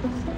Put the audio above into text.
东西。